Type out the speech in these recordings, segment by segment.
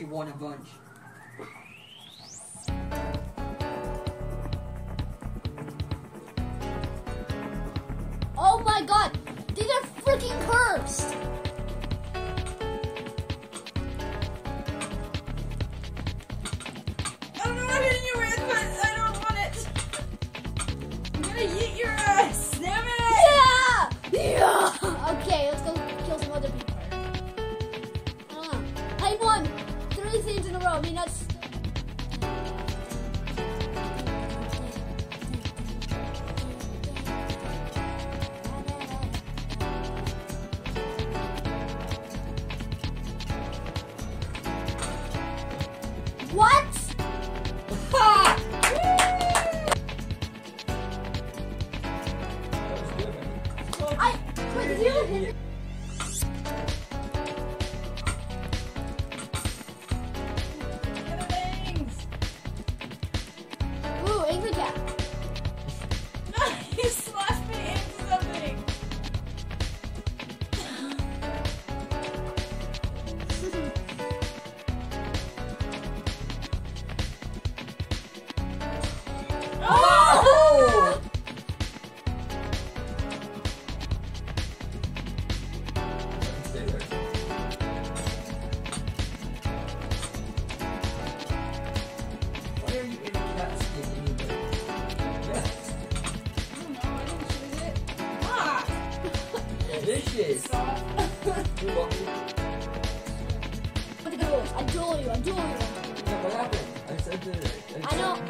you won a bunch. Oh my god! These are freaking cursed! I don't know what I'm hitting you with, but I don't want it. I'm gonna eat your ass. Damn it! Yeah! Yeah! Okay, let's go kill some other people. I. I won three in a row. I mean, that's. What? Ha! I. Wait, did you Delicious. You're welcome. I duel you. I duel you. No, what happened? I said that. I know. Stop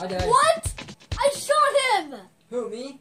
I died. What? I shot him! Who, me?